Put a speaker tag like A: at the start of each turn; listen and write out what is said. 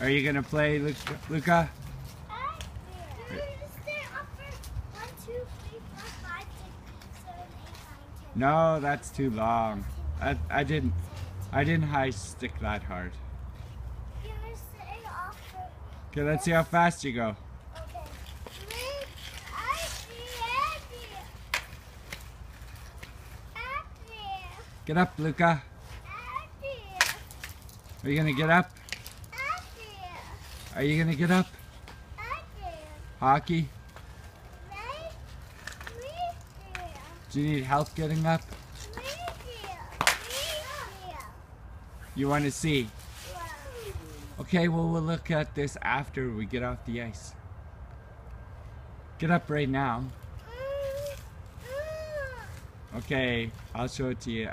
A: Are you gonna play, Lu- Luca? No, that's too long. I, I didn't I didn't high stick that hard. Okay, let's see how fast you go. Get up, Luca. Are you gonna get up? Are you gonna get up? Hockey? Do you need help getting up? You want to see? Okay, well, we'll look at this after we get off the ice. Get up right now. Okay, I'll show it to you.